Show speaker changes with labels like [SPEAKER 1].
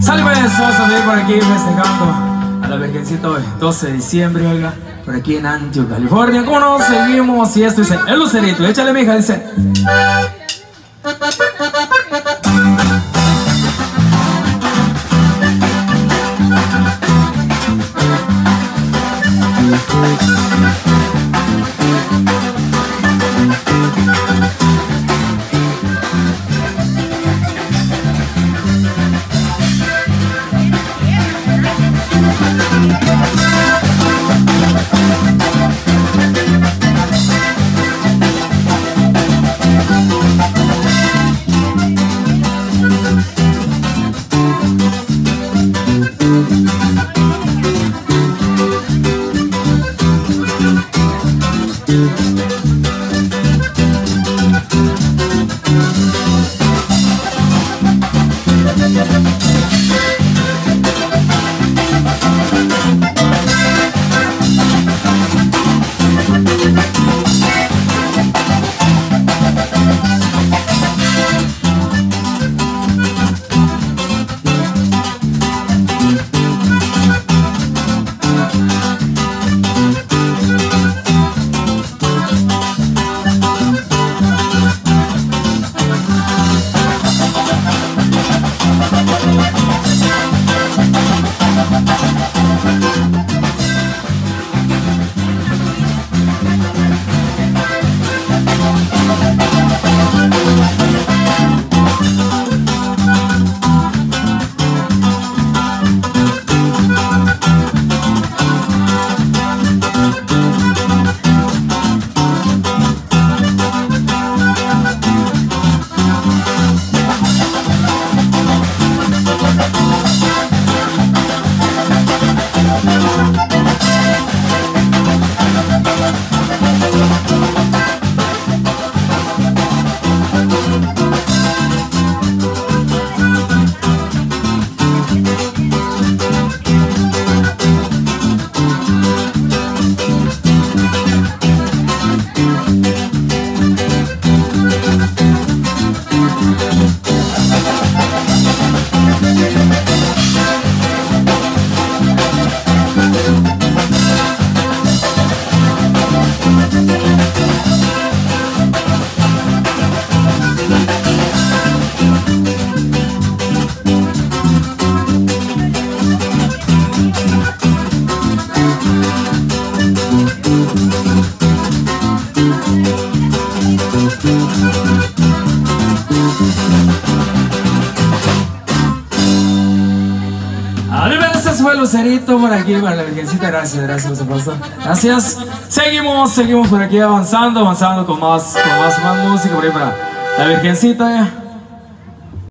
[SPEAKER 1] Sale pues, vamos a seguir por aquí festejando a la Virgencita hoy, 12 de diciembre, oiga, por aquí en Antioch, California. ¿Cómo no? Seguimos y esto dice, el lucerito, échale mija, dice. Fue Lucerito por aquí para la Virgencita. Gracias, gracias. Gracias. Seguimos, seguimos por aquí avanzando, avanzando con más, con más, más música por ahí para la Virgencita.